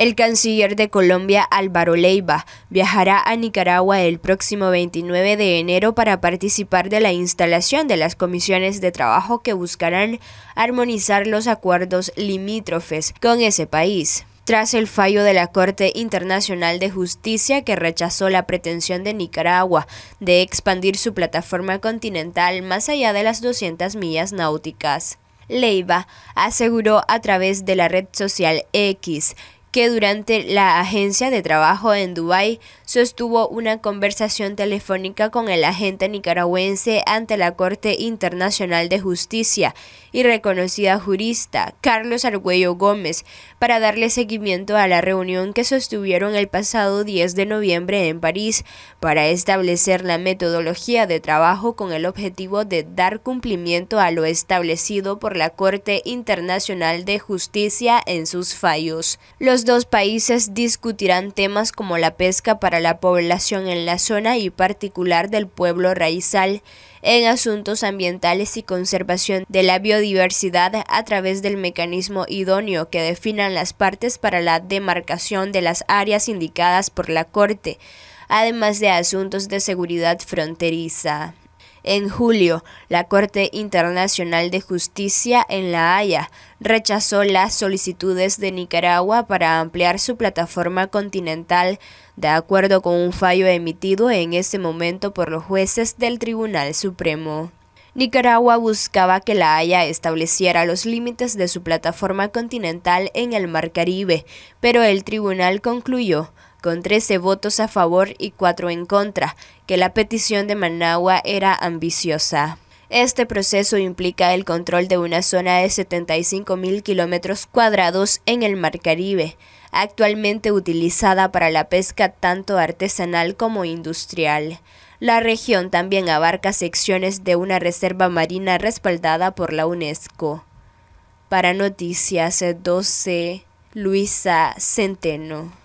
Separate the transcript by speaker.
Speaker 1: El canciller de Colombia, Álvaro Leiva, viajará a Nicaragua el próximo 29 de enero para participar de la instalación de las comisiones de trabajo que buscarán armonizar los acuerdos limítrofes con ese país tras el fallo de la Corte Internacional de Justicia que rechazó la pretensión de Nicaragua de expandir su plataforma continental más allá de las 200 millas náuticas. Leiva aseguró a través de la red social X que durante la agencia de trabajo en Dubái sostuvo una conversación telefónica con el agente nicaragüense ante la Corte Internacional de Justicia y reconocida jurista Carlos Argüello Gómez para darle seguimiento a la reunión que sostuvieron el pasado 10 de noviembre en París para establecer la metodología de trabajo con el objetivo de dar cumplimiento a lo establecido por la Corte Internacional de Justicia en sus fallos. Los dos países discutirán temas como la pesca para la población en la zona y particular del pueblo raizal en asuntos ambientales y conservación de la biodiversidad a través del mecanismo idóneo que definan las partes para la demarcación de las áreas indicadas por la Corte, además de asuntos de seguridad fronteriza. En julio, la Corte Internacional de Justicia en La Haya rechazó las solicitudes de Nicaragua para ampliar su plataforma continental de acuerdo con un fallo emitido en ese momento por los jueces del Tribunal Supremo. Nicaragua buscaba que La Haya estableciera los límites de su plataforma continental en el Mar Caribe, pero el tribunal concluyó con 13 votos a favor y 4 en contra, que la petición de Managua era ambiciosa. Este proceso implica el control de una zona de 75 mil kilómetros cuadrados en el Mar Caribe, actualmente utilizada para la pesca tanto artesanal como industrial. La región también abarca secciones de una reserva marina respaldada por la UNESCO. Para Noticias 12, Luisa Centeno.